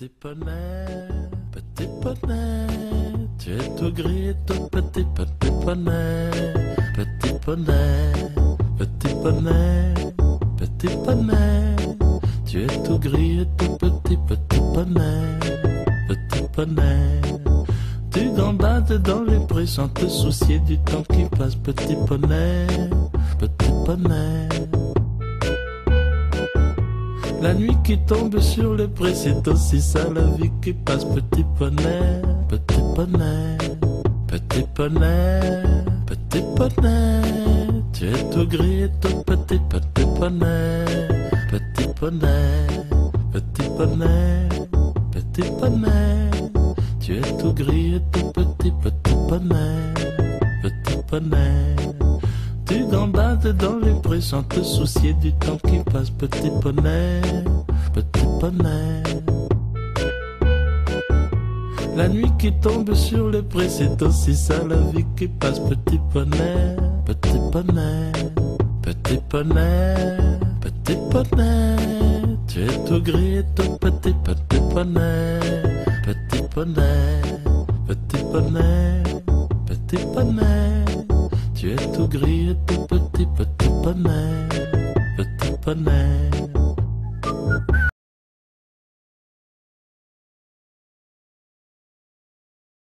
Petit poney, petit poney, tu es tout gris tout petit, petit poney, petit poney, petit poney, petit poney, tu es tout gris tout petit, petit poney, petit poney. Tu gambades dans les prés sans te soucier du temps qui passe, petit poney, petit poney. La nuit qui tombe sur le pré, c'est aussi ça la vie qui passe. Petit poney, petit poney, petit poney, petit poney. Tu es tout gris et tout petit, petit poney, petit poney, petit poney, petit poney. Tu es tout gris et tout petit, petit poney, petit poney. Tu gambades dans les prés sans te soucier du temps qui passe, petit poney, petit poney. La nuit qui tombe sur les prés, c'est aussi ça la vie qui passe, petit poney, petit poney, petit poney, petit poney. Tu es tout gris et tout petit, petit poney, petit poney, petit poney, petit poney. Tu es tout gris et tout petit, petit poney, petit poney.